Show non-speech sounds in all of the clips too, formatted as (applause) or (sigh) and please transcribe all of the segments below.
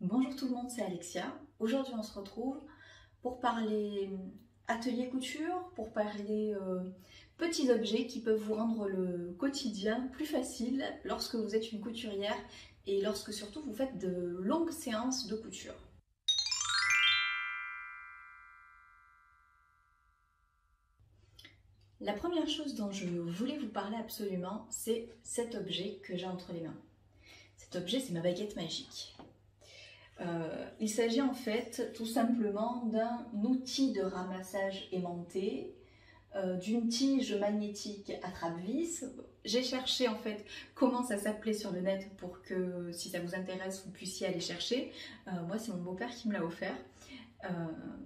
Bonjour tout le monde, c'est Alexia. Aujourd'hui on se retrouve pour parler atelier couture, pour parler euh, petits objets qui peuvent vous rendre le quotidien plus facile lorsque vous êtes une couturière et lorsque surtout vous faites de longues séances de couture. La première chose dont je voulais vous parler absolument, c'est cet objet que j'ai entre les mains. Cet objet, c'est ma baguette magique. Euh, il s'agit en fait tout simplement d'un outil de ramassage aimanté, euh, d'une tige magnétique à trappe-vis. J'ai cherché en fait comment ça s'appelait sur le net pour que si ça vous intéresse vous puissiez aller chercher. Euh, moi c'est mon beau-père qui me l'a offert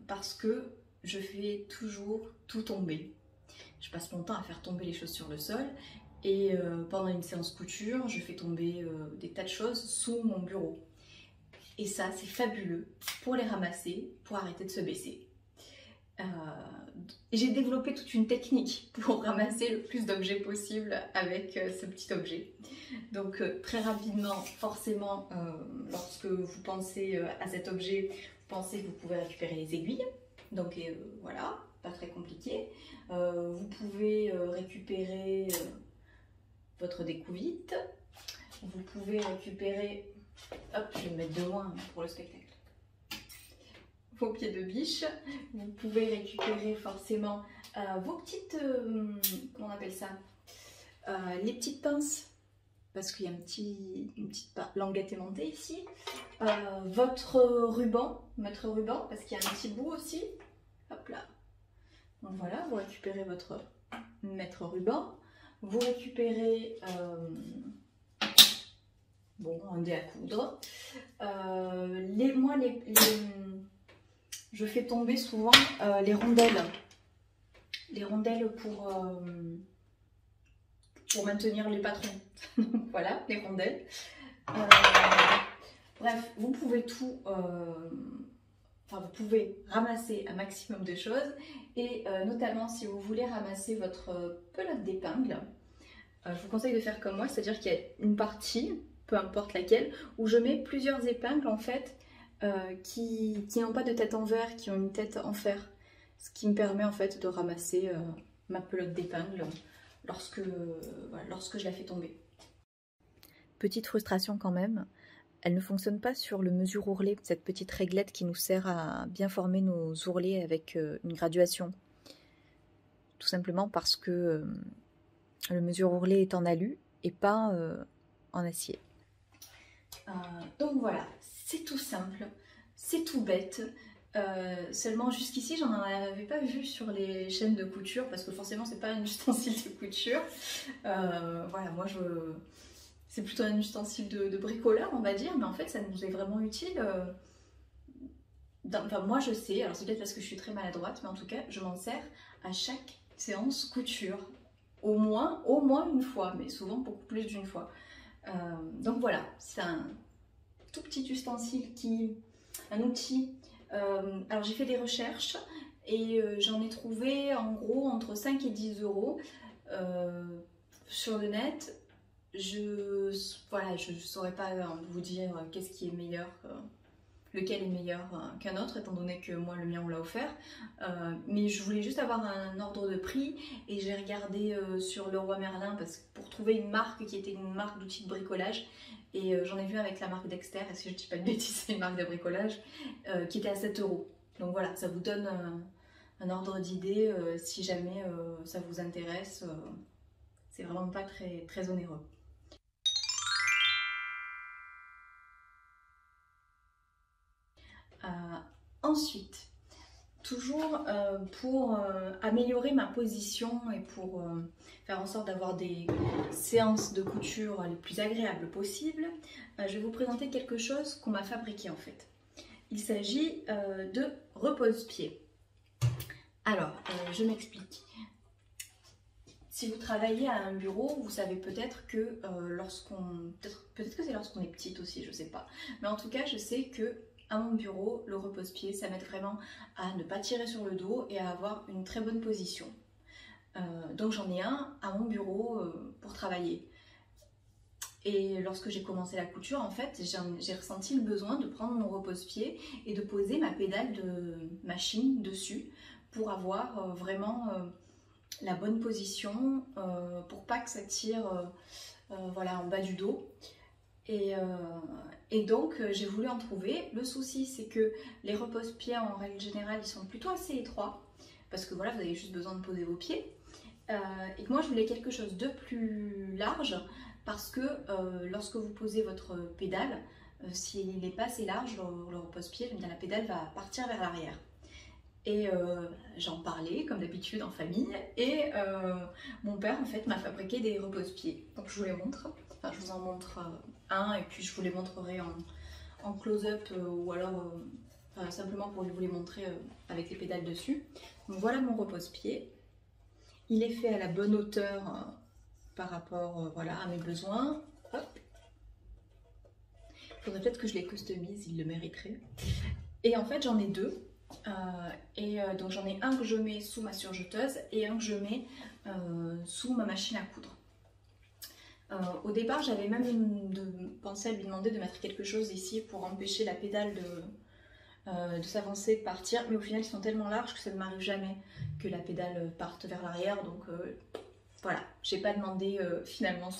parce que je fais toujours tout tomber. Je passe mon temps à faire tomber les choses sur le sol et pendant une séance couture je fais tomber des tas de choses sous mon bureau. Et ça, c'est fabuleux pour les ramasser, pour arrêter de se baisser. Euh, j'ai développé toute une technique (laughs) pour ramasser le plus d'objets possible avec euh, ce petit objet. Donc euh, très rapidement, forcément, lorsque vous pensez à cet objet, vous pensez que vous pouvez récupérer les aiguilles. Donc voilà, pas très compliqué. vous pouvez récupérer votre découvite. Vous pouvez récupérer Hop, je vais me mettre de moins pour le spectacle. Vos pieds de biche. Vous pouvez récupérer forcément euh, vos petites... Euh, comment on appelle ça euh, Les petites pinces. Parce qu'il y a un petit, une petite languette aimantée ici. votre ruban. Votre ruban, parce qu'il y a un petit bout aussi. Hop là. Donc voilà, vous récupérez votre maître ruban. Vous récupérez bon, un dé à coudre. Euh, les, moi, les, je fais tomber souvent euh, les rondelles. Les rondelles pour, euh, pour maintenir les patrons. (laughs) voilà, les rondelles. bref, vous pouvez tout... Enfin, vous pouvez ramasser un maximum de choses et notamment si vous voulez ramasser votre pelote d'épingle, je vous conseille de faire comme moi, c'est-à-dire qu'il y a une partie peu importe laquelle, où je mets plusieurs épingles en fait euh, qui, n'ont pas de tête en verre, qui ont une tête en fer. Ce qui me permet en fait de ramasser euh, ma pelote d'épingle lorsque, lorsque je la fais tomber. Petite frustration quand même, elle ne fonctionne pas sur le mesure ourlet, cette petite réglette qui nous sert à bien former nos ourlets avec euh, une graduation. Tout simplement parce que le mesure ourlet est en alu et pas en acier. Euh, donc voilà, c'est tout simple, c'est tout bête. Euh, seulement jusqu'ici j'en avais pas vu sur les chaînes de couture parce que forcément c'est pas un (laughs) ustensile de couture. Euh, voilà, moi je c'est plutôt un ustensile de, bricoleur on va dire, mais en fait ça nous est vraiment utile. enfin moi je sais, alors c'est peut-être parce que je suis très maladroite, mais en tout cas je m'en sers à chaque séance couture. Au moins, au moins une fois, mais souvent beaucoup plus d'une fois. Euh, donc voilà, c'est un tout petit ustensile qui, un outil. Euh, alors j'ai fait des recherches et euh, j'en ai trouvé en gros entre 5 et 10 euros sur le net. Je voilà, je saurais pas vous dire qu'est-ce qui est meilleur lequel est meilleur euh, qu'un autre, étant donné que moi le mien on l'a offert. Euh, mais je voulais juste avoir un ordre de prix et j'ai regardé euh, sur le roi Merlin parce pour trouver une marque qui était une marque d'outils de bricolage. Et j'en ai vu avec la marque Dexter, et si je ne dis pas de (laughs) bêtises, c'est une marque de bricolage, qui était à 7 euros. Donc voilà, ça vous donne un ordre d'idée si jamais ça vous intéresse. c'est vraiment pas très, très onéreux. Ensuite, toujours euh, pour euh, améliorer ma position et pour faire en sorte d'avoir des séances de couture les plus agréables possibles, je vais vous présenter quelque chose qu'on m'a fabriqué en fait. Il s'agit de repose-pied. Alors, je m'explique. Si vous travaillez à un bureau, vous savez peut-être que lorsqu'on... Peut-être que c'est lorsqu'on est petite aussi, je sais pas. Mais en tout cas, je sais que à mon bureau, le repose-pied, ça m'aide vraiment à ne pas tirer sur le dos et à avoir une très bonne position. Euh, donc j'en ai un à mon bureau euh, pour travailler. Et lorsque j'ai commencé la couture, en fait, j'ai ressenti le besoin de prendre mon repose-pied et de poser ma pédale de machine dessus pour avoir euh, vraiment la bonne position, pour pas que ça tire voilà, en bas du dos. Et, et donc, j'ai voulu en trouver. Le souci, c'est que les repose-pieds, en règle générale, ils sont plutôt assez étroits, parce que voilà, vous avez juste besoin de poser vos pieds. et que moi, je voulais quelque chose de plus large, parce que euh, lorsque vous posez votre pédale, euh, s'il n'est pas assez large, le, repose-pied, la pédale va partir vers l'arrière. Et euh, j'en parlais, comme d'habitude, en famille. Et mon père, en fait, m'a fabriqué des repose-pieds. Donc je vous les montre. Enfin, je vous en montre un, et puis je vous les montrerai en, close-up ou alors simplement pour vous les montrer avec les pédales dessus. Donc voilà mon repose-pied. Il est fait à la bonne hauteur par rapport euh, voilà, à mes besoins. Il faudrait peut-être que je les customise, ils le mériteraient. Et en fait, j'en ai deux. Euh, et euh, donc j'en ai un que je mets sous ma surjeteuse et un que je mets sous ma machine à coudre. Au départ, j'avais même pensé à lui demander de mettre quelque chose ici pour empêcher la pédale de, de s'avancer, de partir. Mais au final, ils sont tellement larges que ça ne m'arrive jamais que la pédale parte vers l'arrière. Donc voilà, j'ai pas demandé euh, finalement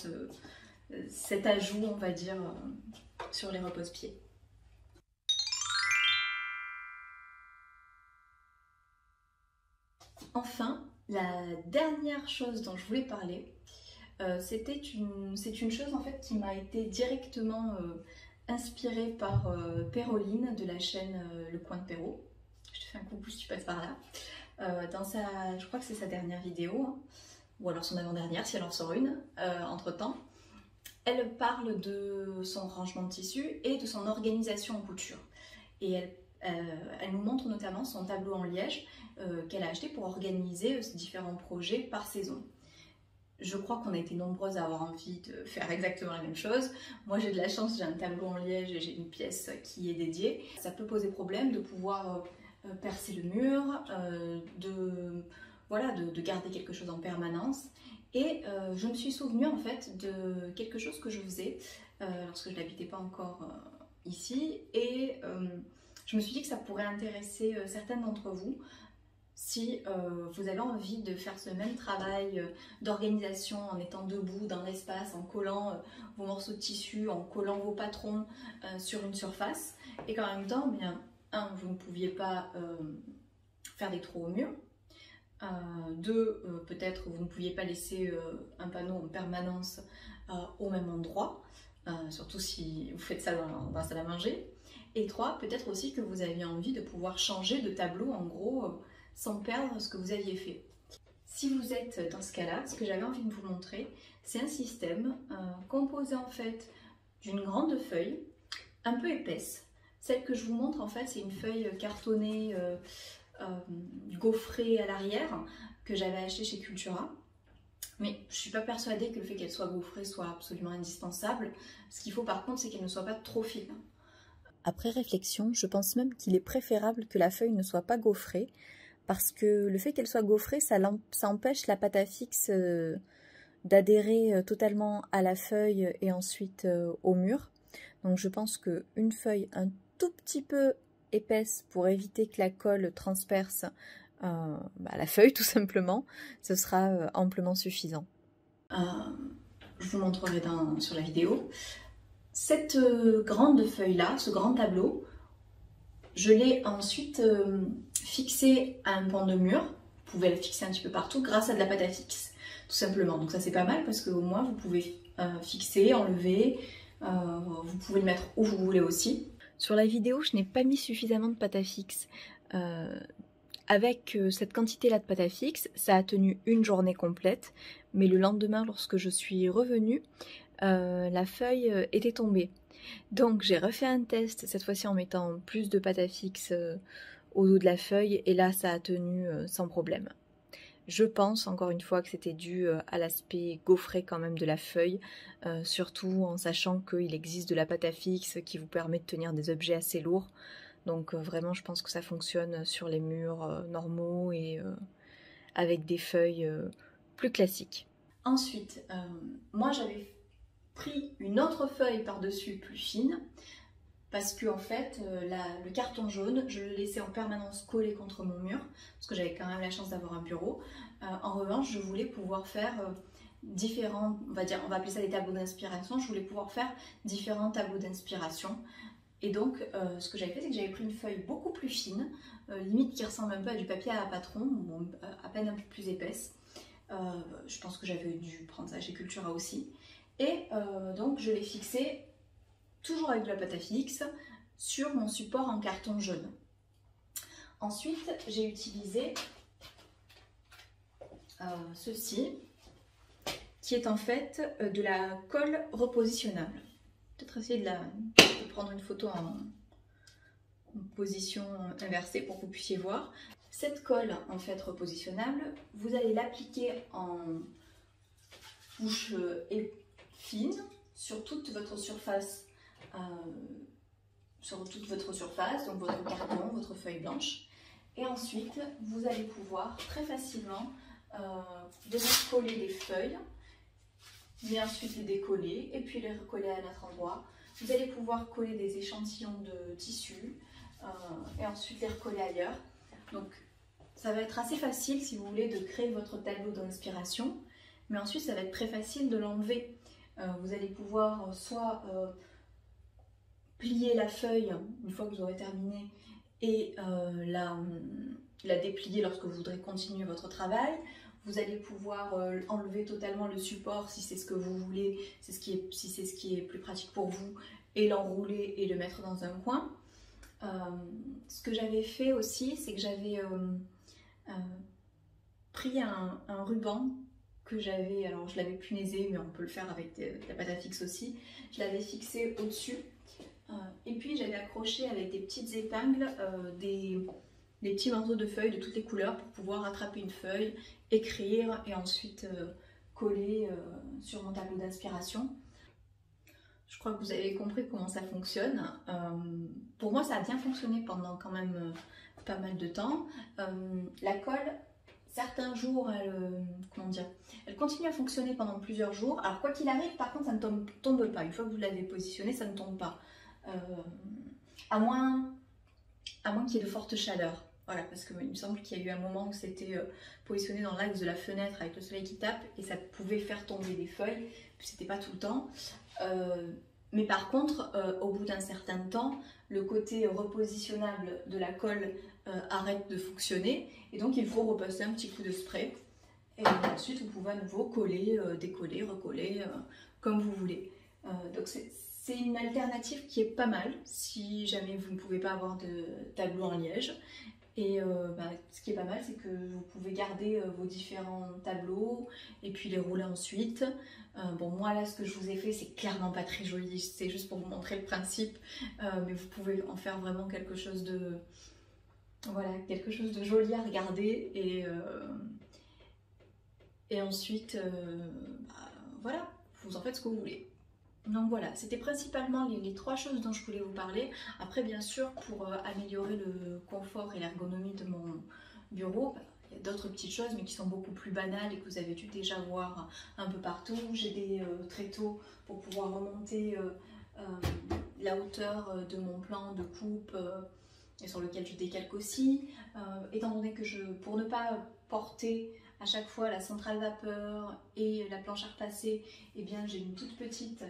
cet ajout, on va dire, euh, sur les repose-pieds. Enfin, la dernière chose dont je voulais parler, euh, c'était une, c'est une chose en fait qui m'a été directement inspirée par Péroline de la chaîne Le Coin de Perrault. Je te fais un coucou si tu passes par là. dans sa, je crois que c'est sa dernière vidéo. Hein ou alors son avant-dernière si elle en sort une euh, entre-temps. Elle parle de son rangement de tissu et de son organisation en couture. Et elle, euh, elle nous montre notamment son tableau en liège euh, qu'elle a acheté pour organiser ses différents projets par saison. Je crois qu'on a été nombreuses à avoir envie de faire exactement la même chose. Moi j'ai de la chance, j'ai un tableau en liège et j'ai une pièce qui est dédiée. Ça peut poser problème de pouvoir percer le mur, de voilà, de, garder quelque chose en permanence. Et euh, je me suis souvenue en fait de quelque chose que je faisais euh, lorsque je n'habitais pas encore euh, ici. Et je me suis dit que ça pourrait intéresser certaines d'entre vous si vous avez envie de faire ce même travail d'organisation en étant debout dans l'espace, en collant vos morceaux de tissu, en collant vos patrons sur une surface, et qu'en même temps, bien, un, vous ne pouviez pas faire des trous au mur, euh, deux, euh, peut-être vous ne pouviez pas laisser euh, un panneau en permanence au même endroit, surtout si vous faites ça dans, la salle à manger. Et trois, peut-être aussi que vous aviez envie de pouvoir changer de tableau en gros sans perdre ce que vous aviez fait. Si vous êtes dans ce cas-là, ce que j'avais envie de vous montrer, c'est un système composé en fait d'une grande feuille un peu épaisse. Celle que je vous montre en fait, c'est une feuille cartonnée euh, gaufrée à l'arrière que j'avais acheté chez Cultura. Mais je suis pas persuadée que le fait qu'elle soit gaufrée soit absolument indispensable. Ce qu'il faut par contre, c'est qu'elle ne soit pas trop fine. Après réflexion, je pense même qu'il est préférable que la feuille ne soit pas gaufrée, parce que le fait qu'elle soit gaufrée, ça, empêche la pâte à fixe euh, d'adhérer euh, totalement à la feuille et ensuite au mur. Donc je pense qu'une feuille un tout petit peu épaisse pour éviter que la colle transperce euh, bah, la feuille (laughs) tout simplement, ce sera euh, amplement suffisant. Euh, je vous montrerai sur la vidéo. Cette grande feuille-là, ce grand tableau, je l'ai ensuite fixé à un pan de mur. Vous pouvez le fixer un petit peu partout grâce à de la pâte à fixe, tout simplement. Donc ça c'est pas mal parce qu'au moins vous pouvez fixer, enlever, vous pouvez le mettre où vous voulez aussi. Sur la vidéo, je n'ai pas mis suffisamment de pâte à fixe. Euh, avec euh, cette quantité-là de pâte à fixe, ça a tenu une journée complète, mais le lendemain, lorsque je suis revenue, euh, la feuille était tombée. Donc j'ai refait un test, cette fois-ci en mettant plus de pâte à fixe au dos de la feuille, et là ça a tenu sans problème. Je pense encore une fois que c'était dû euh, à l'aspect gaufré quand même de la feuille, euh, surtout en sachant qu'il existe de la pâte à fixe qui vous permet de tenir des objets assez lourds. Donc euh, vraiment je pense que ça fonctionne sur les murs normaux et avec des feuilles plus classiques. Ensuite, moi j'avais pris une autre feuille par-dessus plus fine parce que en fait euh, le carton jaune je le laissais en permanence collé contre mon mur parce que j'avais quand même la chance d'avoir un bureau. Euh, en revanche je voulais pouvoir faire euh, différents, on va dire, on va appeler ça des tableaux d'inspiration, je voulais pouvoir faire différents tableaux d'inspiration. Et donc ce que j'avais fait c'est que j'avais pris une feuille beaucoup plus fine, limite qui ressemble un peu à du papier à patron, à peine un peu plus épaisse. je pense que j'avais dû prendre ça chez Cultura aussi. Et donc je l'ai fixé toujours avec de la pâte à fixe, sur mon support en carton jaune. Ensuite, j'ai utilisé euh, ceci, qui est en fait euh, de la colle repositionnable. Peut-être essayer de, prendre une photo en, position inversée pour que vous puissiez voir. Cette colle en fait repositionnable, vous allez l'appliquer en couche euh, fine sur toute votre surface sur toute votre surface, donc votre carton, (laughs) votre feuille blanche. Et ensuite, vous allez pouvoir très facilement euh, coller les feuilles, mais ensuite les décoller et puis les recoller à notre endroit. Vous allez pouvoir coller des échantillons de tissu euh, et ensuite les recoller ailleurs. Donc ça va être assez facile si vous voulez de créer votre tableau d'inspiration, mais ensuite ça va être très facile de l'enlever. Euh, vous allez pouvoir soit plier la feuille une fois que vous aurez terminé et euh, la, la, déplier lorsque vous voudrez continuer votre travail. Vous allez pouvoir euh, enlever totalement le support si c'est ce que vous voulez, c'est ce qui est, si c'est ce qui est plus pratique pour vous, et l'enrouler et le mettre dans un coin. Euh, ce que j'avais fait aussi, c'est que j'avais pris un, ruban que j'avais, alors je l'avais punaisé, mais on peut le faire avec la pâte à fixe aussi. Je l'avais fixé au-dessus et puis j'avais accroché avec des petites épingles euh, des, petits morceaux de feuilles de toutes les couleurs pour pouvoir attraper une feuille, écrire et ensuite euh, coller sur mon tableau d'inspiration. Je crois que vous avez compris comment ça fonctionne. pour moi, ça a bien fonctionné pendant quand même pas mal de temps. la colle, certains jours, elle, comment dire, elle continue à fonctionner pendant plusieurs jours. Alors quoi qu'il arrive, par contre, ça ne tombe, tombe pas. Une fois que vous l'avez positionné, ça ne tombe pas. Euh, à moins, à moins qu'il y ait de fortes chaleurs. Voilà, parce qu'il me semble qu'il y a eu un moment où c'était euh, positionné dans l'axe de la fenêtre avec le soleil qui tape et ça pouvait faire tomber des feuilles, c'était pas tout le temps. Euh, mais par contre, au bout d'un certain temps, le côté repositionnable de la colle arrête de fonctionner et donc il faut repasser un petit coup de spray. Et ensuite, vous pouvez à nouveau coller, décoller, recoller, comme vous voulez. donc c'est c'est une alternative qui est pas mal si jamais vous ne pouvez pas avoir de tableau en liège. Et euh, bah, ce qui est pas mal, c'est que vous pouvez garder euh, vos différents tableaux et puis les rouler ensuite. Euh, bon, moi là, ce que je vous ai fait, c'est clairement pas très joli, c'est juste pour vous montrer le principe, mais vous pouvez en faire vraiment quelque chose de, voilà, quelque chose de joli à regarder et ensuite, bah, voilà, vous en faites ce que vous voulez. Donc voilà, c'était principalement les, trois choses dont je voulais vous parler. Après, bien sûr, pour euh, améliorer le confort et l'ergonomie de mon bureau, bah, il y a d'autres petites choses, mais qui sont beaucoup plus banales et que vous avez dû déjà voir un peu partout. J'ai des euh, tréteaux pour pouvoir remonter euh, la hauteur de mon plan de coupe et sur lequel je décalque aussi. étant donné que je, pour ne pas porter à chaque fois la centrale vapeur et la planche à repasser, eh bien j'ai une toute petite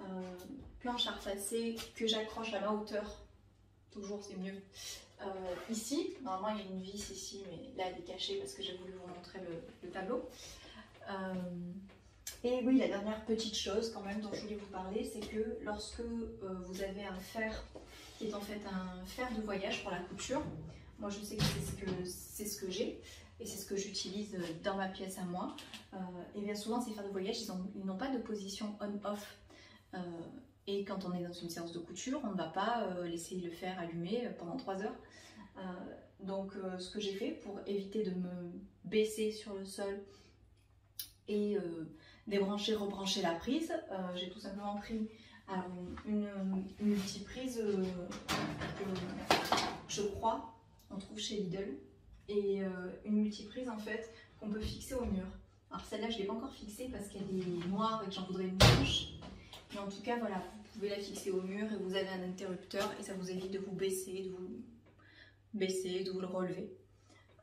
euh, planche à repasser que j'accroche à ma hauteur. Toujours c'est mieux. Euh, ici, normalement il y a une vis ici, mais là elle est cachée parce que j'ai voulu vous montrer le, tableau. Euh, et oui, la dernière petite chose quand même dont je voulais vous parler, c'est que lorsque vous avez un fer qui est en fait un fer de voyage pour la couture, moi je sais que c'est ce que, ce que j'ai, et c'est ce que j'utilise dans ma pièce à moi, euh, et bien souvent ces fers de voyage, ils n'ont pas de position on-off. Euh, et quand on est dans une séance de couture, on ne va pas euh, laisser le fer allumé pendant 3 heures. donc ce que j'ai fait pour éviter de me baisser sur le sol et débrancher, rebrancher la prise, j'ai tout simplement pris une, une multiprise que je crois on trouve chez Lidl et euh, une multiprise en fait qu'on peut fixer au mur. Alors celle-là, je ne l'ai pas encore fixée parce qu'elle est noire et que j'en voudrais une blanche. Mais en tout cas, voilà, vous pouvez la fixer au mur et vous avez un interrupteur et ça vous évite de vous baisser, de vous baisser, de vous le relever.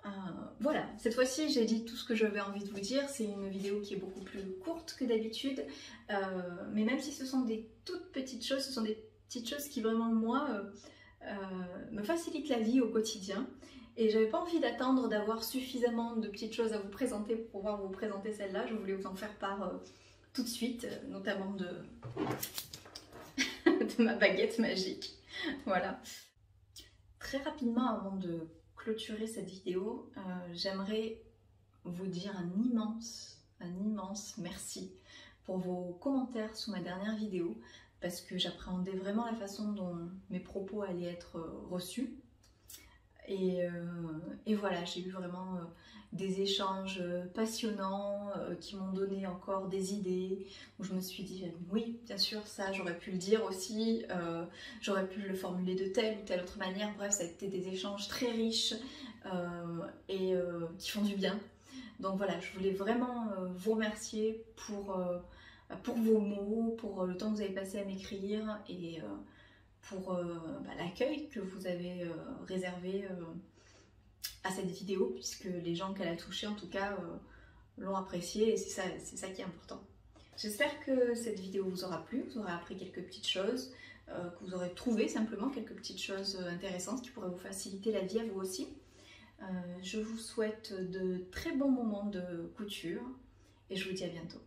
Euh, voilà, cette fois-ci j'ai dit tout ce que j'avais envie de vous dire. C'est une vidéo qui est beaucoup plus courte que d'habitude. Euh, mais même si ce sont des toutes petites choses, ce sont des petites choses qui vraiment, moi, me facilitent la vie au quotidien. Et j'avais pas envie d'attendre d'avoir suffisamment de petites choses à vous présenter pour pouvoir vous présenter celle-là. Je voulais vous en faire part tout de suite, notamment de, (laughs) de ma baguette magique. Voilà. Très rapidement, avant de clôturer cette vidéo, euh, j'aimerais vous dire un immense, un immense merci pour vos commentaires sous ma dernière vidéo parce que j'appréhendais vraiment la façon dont mes propos allaient être reçus. Et, euh, et voilà, j'ai eu vraiment euh, des échanges euh, passionnants qui m'ont donné encore des idées, où je me suis dit oui, bien sûr, ça j'aurais pu le dire aussi, j'aurais pu le formuler de telle ou telle autre manière. Bref, ça a été des échanges très riches et qui font du bien. Donc voilà, je voulais vraiment vous remercier pour, pour vos mots, pour le temps que vous avez passé à m'écrire et pour bah, l'accueil que vous avez réservé à cette vidéo, puisque les gens qu'elle a touchés, en tout cas, euh, l'ont appréciée et c'est ça, ça qui est important. J'espère que cette vidéo vous aura plu, vous aurez appris quelques petites choses, euh, que vous aurez trouvé simplement quelques petites choses intéressantes qui pourraient vous faciliter la vie à vous aussi. Euh, je vous souhaite de très bons moments de couture et je vous dis à bientôt.